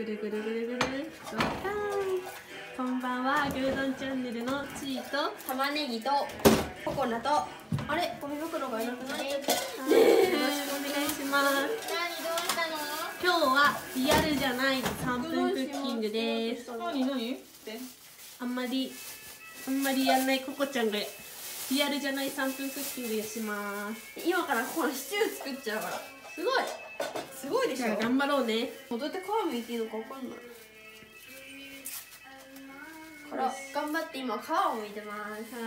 ぐるぐるぐるぐるドカーンこんばんは。グードンチャンネルのチーと玉ねぎとココナとあれ？ゴミ袋がいなくなっちゃったよろしくお願いします何どうしたの今日はリアルじゃない3分クッキングです何何ってあんまりあん。まりやん。ないココちゃんがリアルじゃない3分クッキングします今からこのシチュー作っちゃうからすごいすごい。でしょ。じゃあ頑張ろうね。どうやって皮むいていいのかわかんない。から頑張って今皮をむいてます。は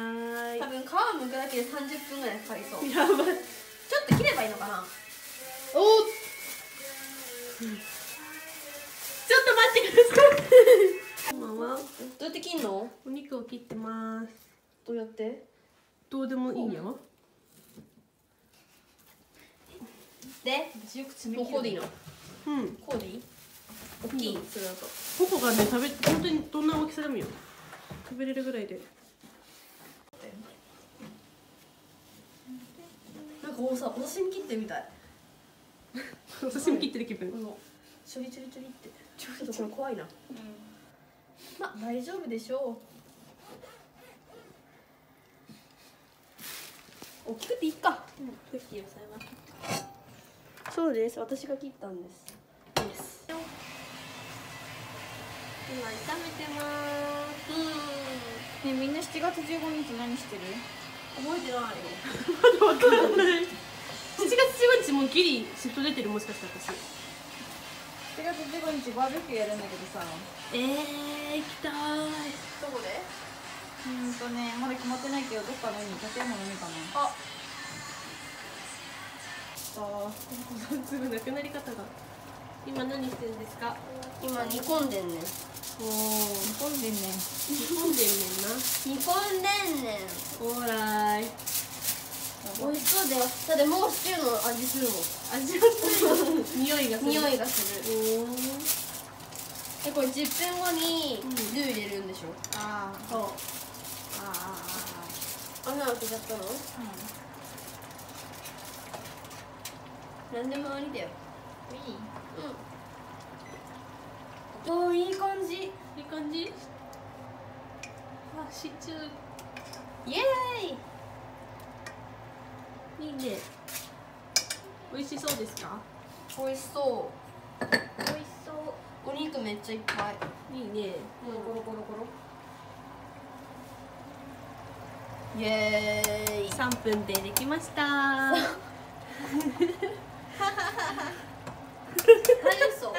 ーい。多分皮むくだけで30分ぐらいかかりそう。ちょやばい。っと切ればいいのかな。おちょっと待ってください。こんばんは。どうやって切んの？お肉を切ってます。どうやって？どうでもいいよで私よく爪もうこうでいいの？うん。こうでいい？大きい？それだと。ココがね食べ本当にどんな大きさでもいいよ。食べれるぐらいで。なんかもうさお刺身切ってみたい。お刺身切ってる気分。このちょりちょりちょりって。ちょっとこれ怖いな。まあ大丈夫でしょう。大きくていいか。クッキーをさえますそうです。私が切ったんです。です今炒めてます。うん。ねみんな7月15日何してる？覚えてない。ま だわからない。7月15日もうギリシフト出てるもしかしたら私。7月15日バーベキューやるんだけどさ。えー、行きたい。どこで？うんとねまだ決まってないけどどっかの海立山の海かな粒なくなり方が。今何してるんですか？今煮込んでんねん。おお煮込んでんね煮込んでんね煮込んでんねん。んなほーらーい。美味しそうだよ。だってもうシチューの味するもん。味はする。匂いがする。匂いがする。えこれ10分後にうん。ルー入れるんでしょ、あー。そう。あー。あ穴開けちゃったの？ーあ何でもありだよ。ーいい？うん。おーいい感じ。いい感じ？あシチュイエーイ。ーいいね。美味しそうですか？美味しそう。美味しそう。お肉めっちゃいっぱい。いいね。コロコロコロコロ。イエーイ。3分でできました 何そ